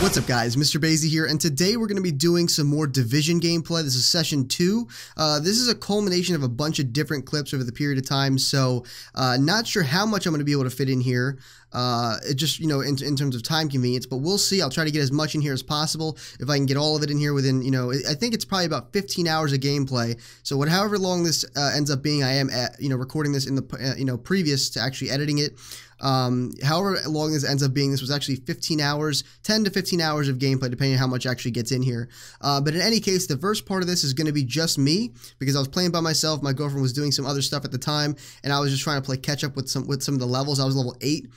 What's up guys, Mr. Bayeasy here, and today we're going to be doing some more Division gameplay. This is session 2. Uh, this is a culmination of a bunch of different clips over the period of time, so uh, not sure how much I'm going to be able to fit in here, uh, it just, you know, in, in terms of time convenience, but we'll see. I'll try to get as much in here as possible. If I can get all of it in here within, you know, I think it's probably about 15 hours of gameplay. So what, however long this uh, ends up being, I am, at, you know, recording this in the, uh, you know, previous to actually editing it. Um, however long this ends up being, this was actually 15 hours, 10 to 15 hours of gameplay, depending on how much actually gets in here. Uh, but in any case, the first part of this is going to be just me because I was playing by myself. My girlfriend was doing some other stuff at the time, and I was just trying to play catch up with some with some of the levels. I was level eight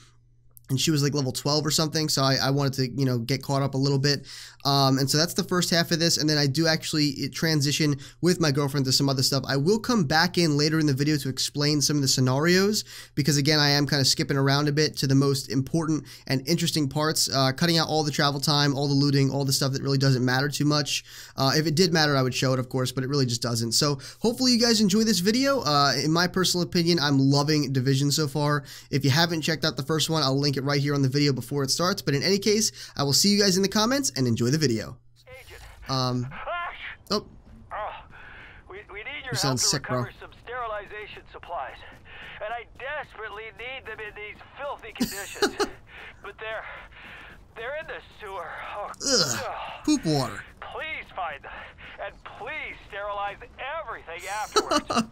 and she was like level 12 or something so I, I, wanted to you know get caught up a little bit. Um, and so that's the first half of this and then i do actually transition with my girlfriend to some other stuff. I will come back in later in the video to explain some of the scenarios because again i am kind of skipping around a bit to the most important and interesting parts uh, cutting out all the travel time all the looting all the stuff that really doesn't matter too much. Uh, if it did matter i would show it of course but it really just doesn't. So hopefully you guys enjoy this video. Uh, in my personal opinion i'm loving division so far. If you haven't checked out the first one i'll link it it right here on the video before it starts. But in any case, I will see you guys in the comments and enjoy the video. Um, oh. We, we need your you sick, bro. some sterilization supplies. And I desperately need them in these filthy conditions. but they're, they're in the sewer. Oh, Ugh, poop water. Please find them. And please sterilize everything afterwards.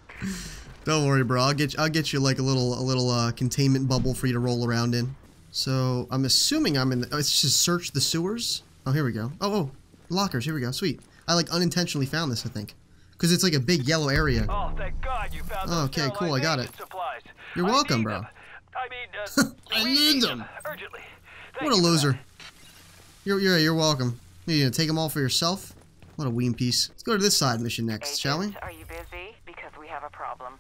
Don't worry, bro. I'll get you, I'll get you like a little a little uh, containment bubble for you to roll around in. So I'm assuming I'm in the, oh, it's just search the sewers. Oh, here we go. Oh, oh, lockers. Here we go. Sweet. I like unintentionally found this, I think. Because it's like a big yellow area. Oh, thank God you found oh, Okay, cool. I got it. Supplies. You're welcome, bro. Them. I mean, uh, I need them. Urgently. Thank what a loser. You're, you're, you're welcome. You gonna take them all for yourself? What a wean piece. Let's go to this side mission next, Agent, shall we? Are you busy? Because we have a problem.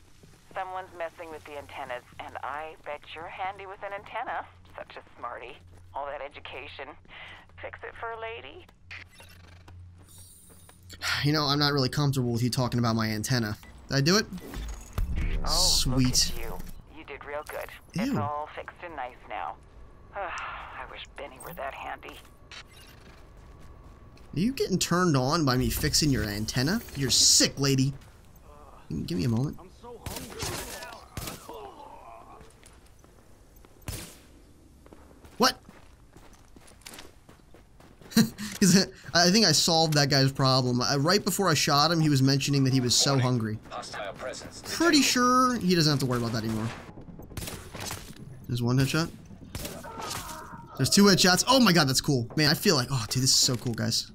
Someone's messing with the antennas, and I bet you're handy with an antenna. Such a smarty. All that education. Fix it for a lady. You know, I'm not really comfortable with you talking about my antenna. Did I do it? Oh, Sweet. you. You did real good. Ew. It's all fixed and nice now. I wish Benny were that handy. Are you getting turned on by me fixing your antenna? You're sick, lady. Give me a moment. I think I solved that guy's problem. I, right before I shot him, he was mentioning that he was so hungry. Pretty sure he doesn't have to worry about that anymore. There's one headshot. There's two headshots. Oh my god, that's cool. Man, I feel like, oh, dude, this is so cool, guys.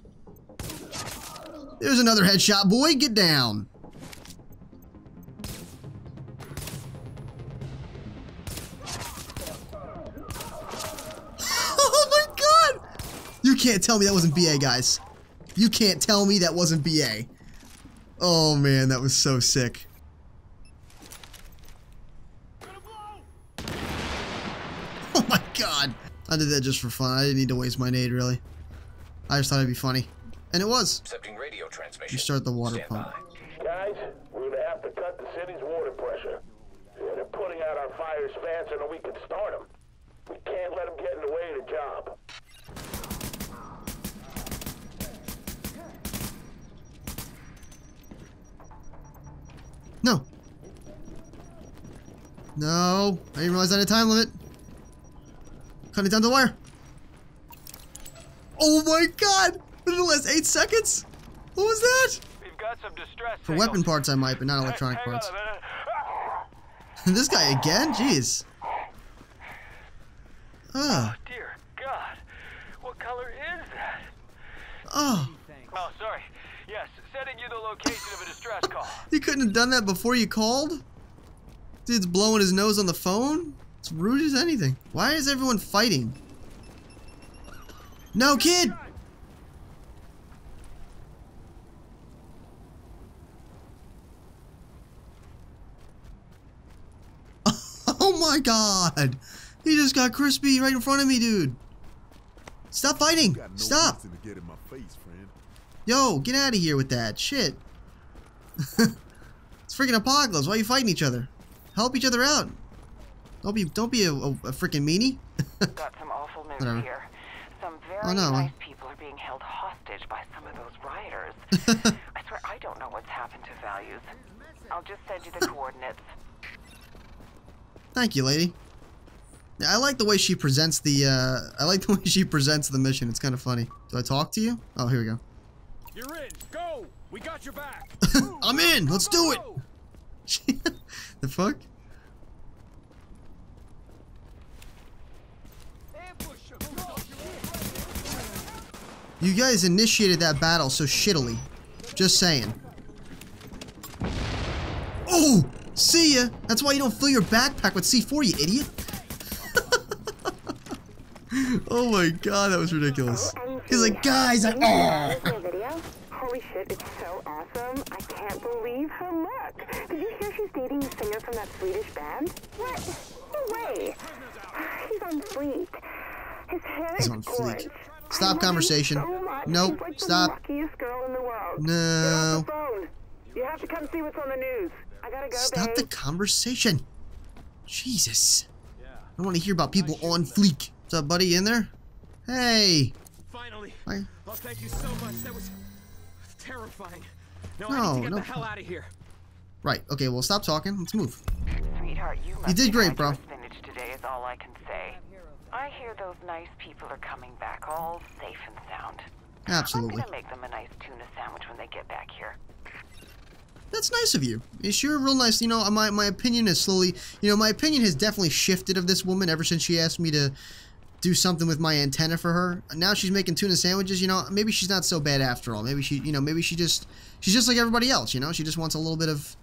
There's another headshot, boy. Get down. Can't tell me that wasn't BA, guys. You can't tell me that wasn't BA. Oh man, that was so sick. Oh my god. I did that just for fun. I didn't need to waste my nade, really. I just thought it'd be funny. And it was. Accepting radio transmission. You start the water Stand pump. By. Guys, we're gonna have to cut the city's water pressure. They're putting out our fires faster than we can start them. We can't let them get in the way of the job. No. No. I didn't realize I had a time limit. Cut it down to the wire. Oh my god! In the last eight seconds? What was that? We've got some distress For weapon parts I might, but not electronic Hang parts. this guy again? Jeez. Ah. Oh. dear God. What color is that? Oh. Oh, sorry. Yes, sending you the location of a distress call. you couldn't have done that before you called? Dude's blowing his nose on the phone? It's rude as anything. Why is everyone fighting? No, kid! Oh my god! He just got crispy right in front of me, dude. Stop fighting! Stop! Yo, get out of here with that. Shit. it's freaking apocalypse. Why are you fighting each other? Help each other out. Don't be don't be a, a, a freaking meanie. Got some awful news here. Some very Oh, no. nice people are being held hostage by some of those rioters. I swear I don't know what's happened to values. I'll just send you the coordinates. Thank you, lady. I like the way she presents the, uh, I like the way she presents the mission. It's kind of funny. Do I talk to you? Oh, here we go. You're in. Go. We got your back. I'm in. Let's do it. The fuck? You guys initiated that battle so shittily. Just saying. Oh! See ya! That's why you don't fill your backpack with C4, you idiot! oh my god, that was ridiculous. He's like, guys, I. Oh. There's no video. Holy shit, it's so awesome. I can't believe her look. Did you hear she's dating the singer from that Swedish band? What? No way. He's on fleek. His hair He's is on fleek. Stop I love him conversation. So. Nope, She's like stop. the luckiest girl in the world. Get No. off the phone. You have to come see what's on the news. I gotta go, Stop babe. the conversation. Jesus. I want to hear about people on fleek. What's up, buddy? You in there? Hey. Finally. Hi. Oh, thank you so much. That was terrifying. No, No, I need to get no the hell out of here. Right. Okay. Well, stop talking. Let's move. Sweetheart, you must did great, bro. Spinach today is all I can say. I hear those nice people are coming back all safe and sound. Absolutely. I'm gonna make them a nice tuna sandwich when they get back here. That's nice of you. It's sure real nice. You know, my my opinion is slowly. You know, my opinion has definitely shifted of this woman ever since she asked me to do something with my antenna for her. Now she's making tuna sandwiches. You know, maybe she's not so bad after all. Maybe she, you know, maybe she just she's just like everybody else. You know, she just wants a little bit of,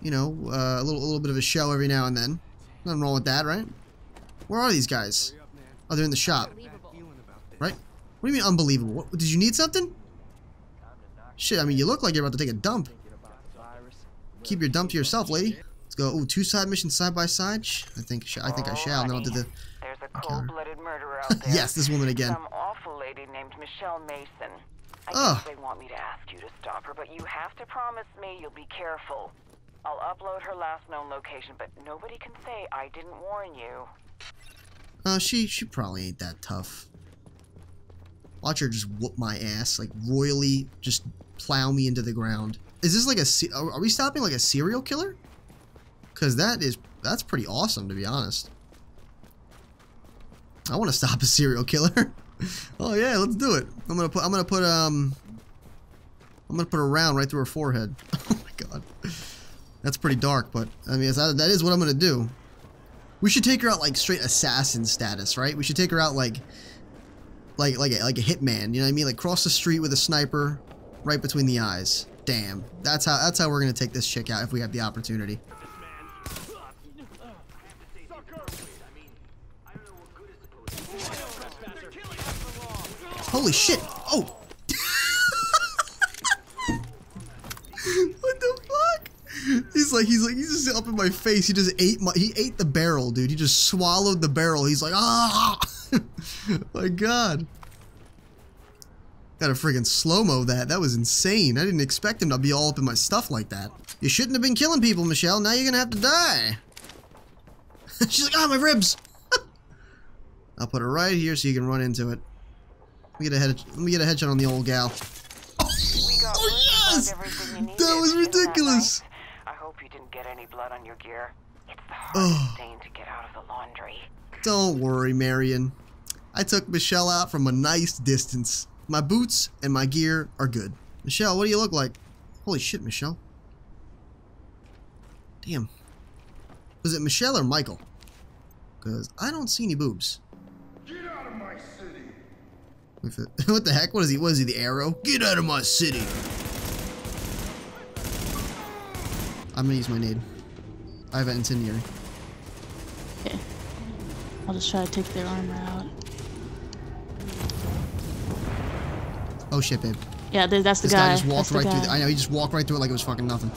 you know, uh, a little a little bit of a show every now and then. Nothing wrong with that, right? Where are these guys? Oh, they're in the shop. Right? What do you mean unbelievable? What, did you need something? Shit, I mean, you look like you're about to take a dump. Keep your dump to yourself, lady. Let's go. Ooh, two side missions side by side. I think I think I shall. And then I'll do the. A cold-blooded murderer out there. Yes, this woman again. Some awful lady named Michelle Mason. I Ugh. they want me to ask you to stop her, but you have to promise me you'll be careful. I'll upload her last known location, but nobody can say I didn't warn you. Uh, she she probably ain't that tough. Watch her just whoop my ass, like royally, just plow me into the ground. Is this like a? Are are we stopping like a serial killer? Cause that is that's pretty awesome to be honest. I want to stop a serial killer. oh yeah, let's do it. I'm gonna put I'm gonna put um I'm gonna put a round right through her forehead. oh my god, that's pretty dark, but I mean that is what I'm gonna do. We should take her out like straight assassin status, right? We should take her out like like like a, like a hitman, you know what I mean? Like cross the street with a sniper right between the eyes. Damn. That's how that's how we're to take this chick out if we have the opportunity. Holy shit. Oh. what the fuck? He's like he's like he's just up in my face. He just ate my he ate the barrel, dude. He just swallowed the barrel. He's like, "Ah!" my god. Got to friggin' slow-mo that. That was insane. I didn't expect him to be all up in my stuff like that. You shouldn't have been killing people, Michelle. Now you're gonna have to die. She's like, ah, my ribs. I'll put it right here so you can run into it. Let me get a head. Let me get a headshot on the old gal. We got Oh, yes! That was in that ridiculous. I hope you didn't get any blood on your gear. It's the Oh. hardest stain to get out of the laundry. Don't worry, Marion. I took Michelle out from a nice distance. My boots and my gear are good. Michelle, what do you look like? Holy shit, Michelle. Damn. Was it Michelle or Michael? Because I don't see any boobs. what the heck? What is he? What is he? The arrow? Get out of my city! I'm gonna use my nade. I have an incendiary. Okay. I'll just try to take their armor out. Oh shit, babe. Yeah, that's the This guy. guy just walked that's right through. The, I know he just walked right through it like it was fucking nothing.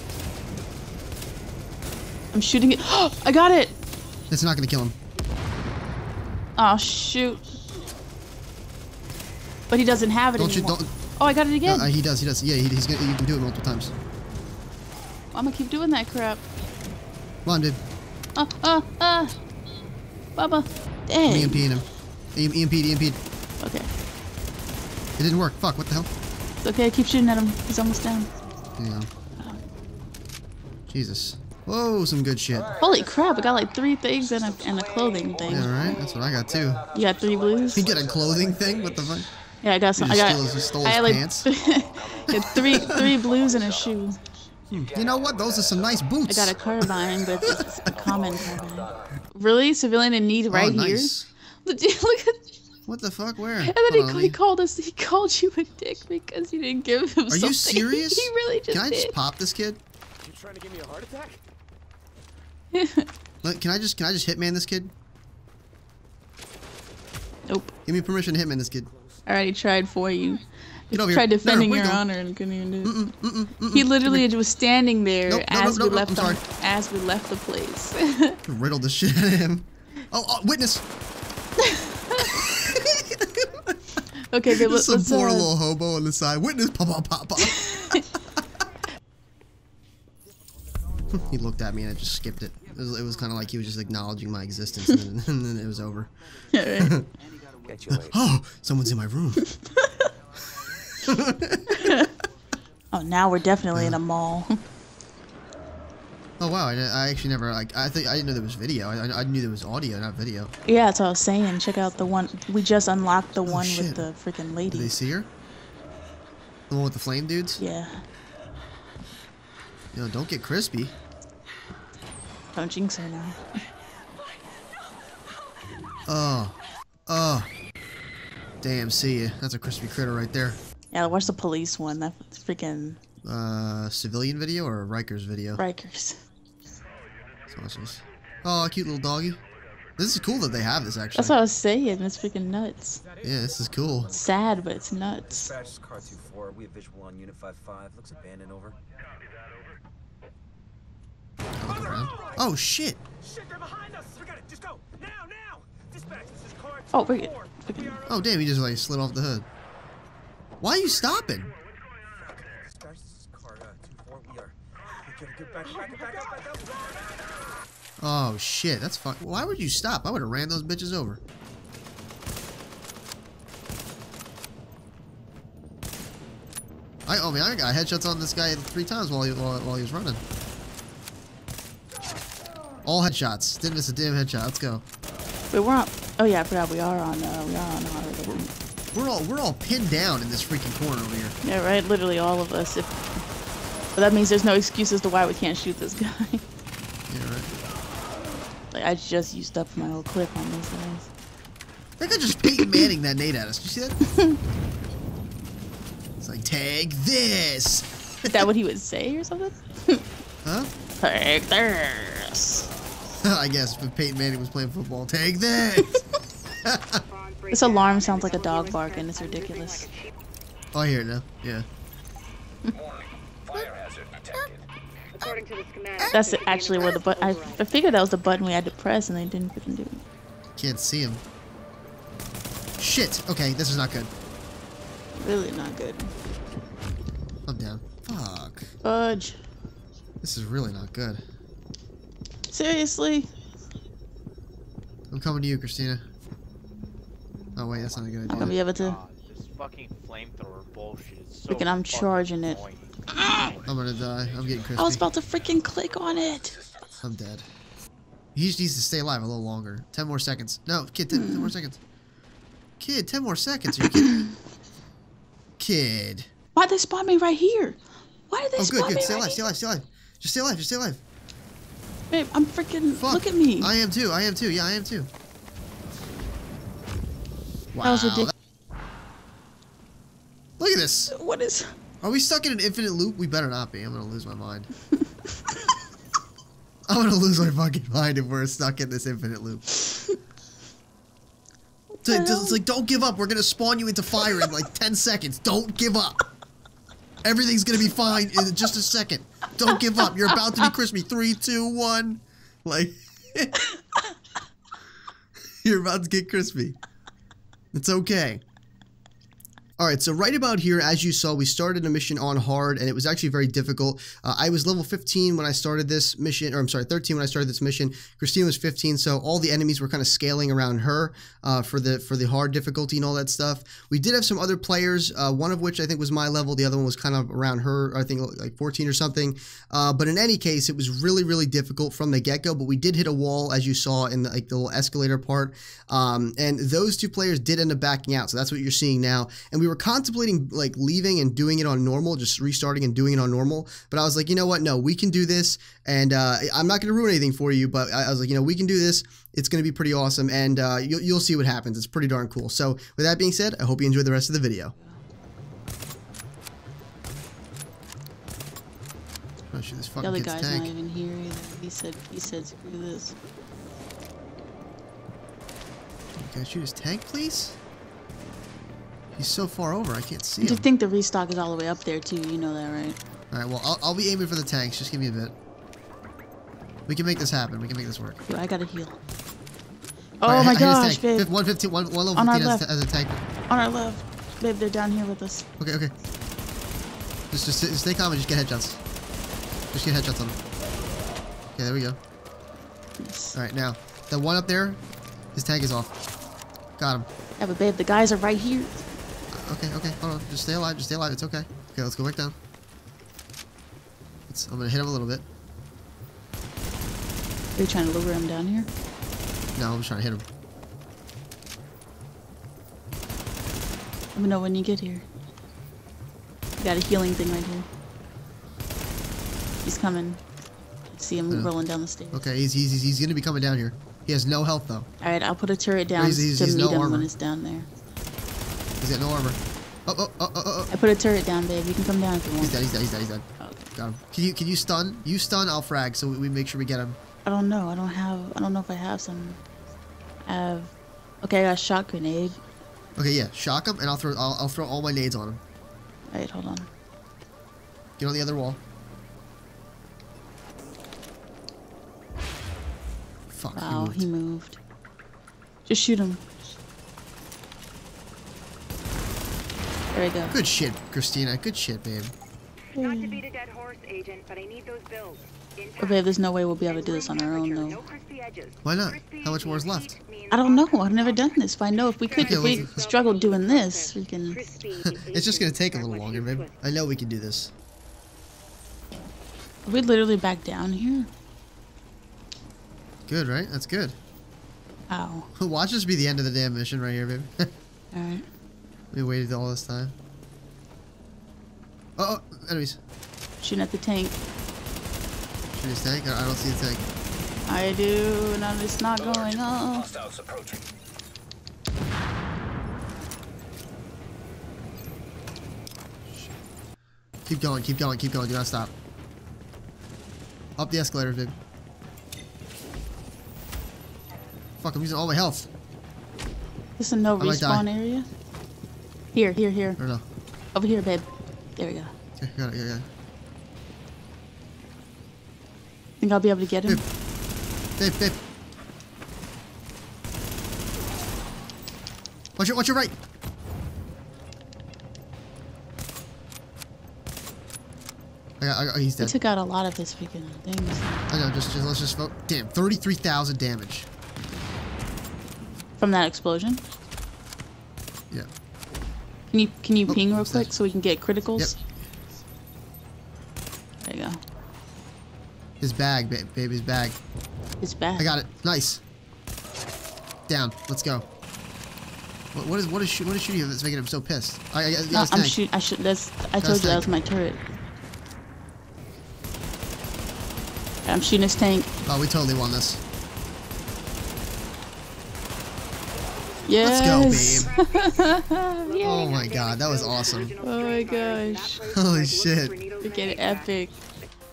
I'm shooting it. I got it! It's not gonna kill him. Oh, shoot. But he doesn't have it Don't you? anymore. Don't. Oh, I got it again. Uh, he does. He does. Yeah, he, he's gonna. You can do it multiple times. I'm gonna keep doing that crap. Come on, dude. Uh, uh, uh. Bubba. I'm Dang. EMPing him. E- EMP'd, EMP'd. Okay. It didn't work. Fuck, what the hell? It's okay, I keep shooting at him. He's almost down. Hang on. Jesus. Whoa, some good shit. Holy crap, I got like three things and a, and a clothing thing. Yeah, right? That's what I got too. You got three blues? You get a clothing thing? What the fuck? Yeah, I got some. I got. stole I had like yeah, three three blues and a shoe. You know what? Those are some nice boots. I got a carbine, but it's it's a common carbine. Really, civilian in need oh, right oh, nice. here. Look at. What the fuck? Where? And then Hold he, on, he called us. He called you a dick because you didn't give him Are something. you serious? he really just Can I just did. pop this kid? You trying to give me a heart attack? Look, Can I just can I just hitman this kid? nope. Give me permission to hitman this kid. I already tried for you. Over tried defending No, no, your honor and couldn't even do it. he literally was standing there Nope, no, no, as no, we left the, as we left the place. Riddle the shit out of him. Oh, oh witness! okay, good. Just some poor uh, little hobo on the side. Witness! Pop, pop, pop, pop. he looked at me and I just skipped it. It was, was kind of like he was just acknowledging my existence, and then, and then it was over. alright. Get you later. Oh, someone's in my room. oh, now we're definitely in a mall. Oh wow! I, I actually never like. I think I didn't know there was video. I, I, I knew there was audio, not video. yeah, that's what I was saying. Check out the one we just unlocked. The oh, one Oh, shit. with the freaking Did lady. they see her? The one with the flame dudes? Yeah. Yo, don't get crispy. Don't jinx her now. Oh, oh. Damn, see ya. That's a crispy critter right there. Yeah, watch the police one. That freaking Uh, civilian video or a Riker's video? Rikers. So what's this? Oh, a cute little doggy. This is cool that they have this actually. That's what I was saying. It's freaking nuts. Yeah, this is cool. Sad, but it's nuts. Dispatch is car 2-4. We have visual on Unit 5-5. Looks abandoned over. Look around. Oh shit! Shit, they're behind us. We got it. Just go. Now, now. Oh, wait. 2-4. We are Oh damn, he just like slid off the hood. Why are you stopping? Dispatch, this is car 2-4. We are... We gotta get back, back, back, back, back, back. Oh shit, that's fuck. Why would you stop? I would have ran those bitches over. I oh man, I got headshots on this guy three times while he while, while he was running. All headshots. Didn't miss a damn headshot. Let's go. Wait, we're on. Oh yeah, I forgot we are on. Uh, we are on hard. We're all we're all pinned down in this freaking corner over here. Yeah, right. Literally all of us. If. But that means there's no excuse as to why we can't shoot this guy. Yeah, right. like I just used up my whole clip on these guys. That guy just Peyton Manning that nade at us. Did you see that? it's like tag this. Is that what he would say or something? Huh? Take this. I guess if Peyton Manning was playing football, take this. This alarm sounds like a dog barking. It's ridiculous. oh, I hear it now. Yeah. According to the That's actually where the button. I, I figured that was the button we had to press, and they didn't freaking do it. Can't see him. Shit. Okay, this is not good. Really not good. I'm down. Fuck. Fudge. This is really not good. Seriously? I'm coming to you, Christina. Oh wait, that's not a good Gonna idea. be able to. This fucking flamethrower bullshit is so Freaking, I'm charging it. annoying. I'm gonna die. I'm getting crispy. I was about to freaking click on it. I'm dead. He just needs to stay alive a little longer. Ten more seconds. No, kid, ten, more seconds. Kid, ten more seconds. Are you kidding? Kid. Why'd they spawn me right here? Why did they Oh, spawn good, me good. Stay right alive, stay here? alive, stay alive. Just stay alive, just stay alive. Babe, I'm freaking. Fuck. Look at me. I am too, I am too. Yeah, I am too. Wow. That was ridiculous. Look at this. What is? Are we stuck in an infinite loop? We better not be. I'm gonna lose my mind. I'm gonna lose my fucking mind if we're stuck in this infinite loop. It's like, don't give up. We're gonna spawn you into fire in like 10 seconds. Don't give up. Everything's gonna be fine in just a second. Don't give up. You're about to be crispy. Three, two, one. Like, you're about to get crispy. It's okay. All right, so right about here, as you saw, we started a mission on hard, and it was actually very difficult. Uh, I was level 15 when I started this mission, or I'm sorry, 13 when I started this mission. Christine was 15, so all the enemies were kind of scaling around her uh, for the for the hard difficulty and all that stuff. We did have some other players, uh, one of which I think was my level, the other one was kind of around her, I think like 14 or something. Uh, but in any case, it was really, really difficult from the get-go, but we did hit a wall, as you saw in the, like the little escalator part, um, and those two players did end up backing out, so that's what you're seeing now. And we were contemplating like leaving and doing it on normal, just restarting and doing it on normal. But I was like, you know what? No, we can do this. And uh, I'm not going to ruin anything for you, but I, I, was like, you know, we can do this. It's going to be pretty awesome. And uh, you'll, you'll see what happens. It's pretty darn cool. So with that being said, I hope you enjoy the rest of the video. Oh, shoot, this the other guy's tank. not even here either. He said, he said, screw this. Can I shoot his tank, please? He's so far over, I can't see I him. think the restock is all the way up there, too. You know that, right? Alright, well, I'll, I'll, be aiming for the tanks. Just give me a bit. We can make this happen. We can make this work. Dude, I gotta heal. Oh right, my gosh, babe. 115, one, one level On 15 as, as, a tank. On our left. Babe, they're down here with us. Okay, okay. Just, just, just stay calm and just get headshots. Just get headshots on them. Okay, there we go. Yes. Alright, now. The one up there, his tank is off. Got him. Yeah, but babe, the guys are right here. Okay, okay, hold on. Just stay alive. Just stay alive. It's okay. Okay, let's go back down. Let's, I'm gonna hit him a little bit. Are you trying to lure him down here? No, I'm just trying to hit him. Let me know when you get here. You got a healing thing right here. He's coming. See him rolling down the stairs. Okay, he's, he's, he's, he's gonna be coming down here. He has no health though. Alright, I'll put a turret down he's, he's, to meet no him armor. when he's down there. He's got no armor. Oh, oh, oh, oh, oh. I put a turret down, babe. You can come down if you want. He's dead, he's dead, he's dead, he's dead. Oh, okay. Got him. Can you, can you stun? You stun, I'll frag, so we, we make sure we get him. I don't know. I don't have, I don't know if I have some. I have, okay, I got a shot grenade. Okay, yeah, shock him, and I'll throw, I'll, I'll throw all my nades on him. Wait, hold on. Get on the other wall. Fuck, wow, he moved. he moved. Just shoot him. There we go. Good shit, Christina. Good shit, babe. Not to beat a dead horse, agent, but I need those bills. Oh, babe, there's no way we'll be able to do this on our own, though. Why not? How much more is left? I don't know. I've never done this. But I know if we could, if we struggled doing this, we can. it's just gonna take a little longer, babe. I know we can do this. Are we literally back down here? Good, right? That's good. Ow. Watch this be the end of the damn mission right here, babe. Alright. We waited all this time. Oh, oh, enemies. Shooting at the tank. Shooting his tank? I don't see the tank. I do, and it's not going off. Keep going, keep going, keep going. Do not stop. Up the escalator, dude. Fuck, I'm using all my health. This is a no respawn area? Here, here, here. Or no. Over here, babe. There we go. Okay, got it, got it. Think I'll be able to get him? Babe, babe. babe. Watch your, watch your right. I got, I got, he's dead. We took out a lot of his freaking things. I know, just, just let's just vote. Damn, 33,000 damage. From that explosion? Yeah. Can you can you oh, ping oh, real quick so we can get criticals? Yep. There you go. His bag, babe, his bag. His bag. I got it. Nice. Down. Let's go. What, what is what is what is shooting that's making him so pissed? I, I, no, uh, I'm shoot. I should. That's. I told you that was my turret. I'm shooting his tank. Oh, we totally won this. Yes. Let's go, babe. Oh, oh my god, that was awesome. Oh my gosh. Holy shit. Freaking epic.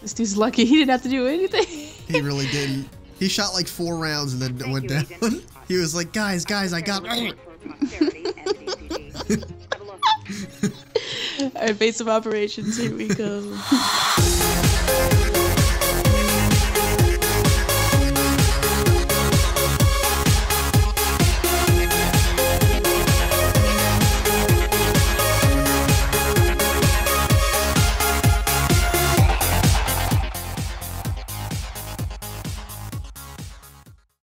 This dude's lucky he didn't have to do anything. he really didn't. He shot like four rounds and then went down. he was like, guys, guys, I got. Alright, base of operations, here we go.